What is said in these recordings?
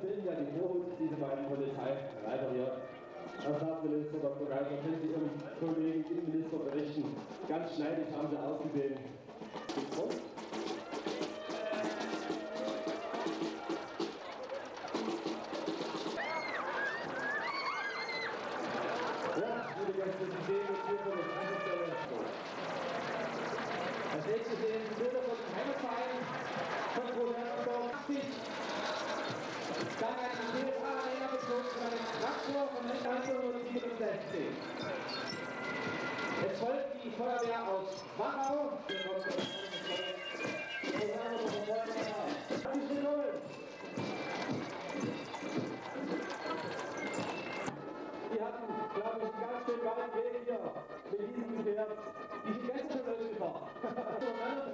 Sie bilden ja die Vorhut, diese beiden Polizeireiter hier. Herr Staatsminister Dr. Geisler, können Sie Ihrem Kollegen Innenminister berichten? Ganz schneidig haben Sie ausgesehen. Gäste, Sie sehen Sie Bilder von Heimatverein Traktor von 1967. Jetzt folgt die Feuerwehr aus Wachau. Die hatten, glaube ich, einen ganz schön weiten Weg hier mit diesem Gefährt. Wie viel Gäste schon durchgefahren?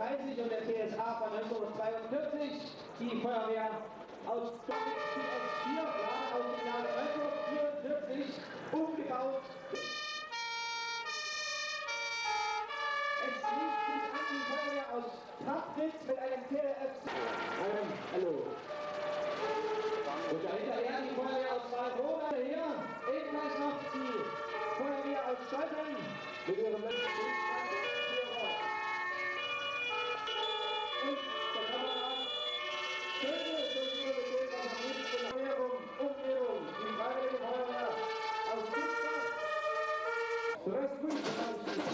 1939 und der TSA von 1942, die Feuerwehr aus Pappritz mit einem. Ähm, hallo. Und dahinterher die Feuerwehr aus Walroda hier, ebenfalls noch die Feuerwehr aus Stolten mit ihrem Führer. Und der Kamerad Здравствуйте.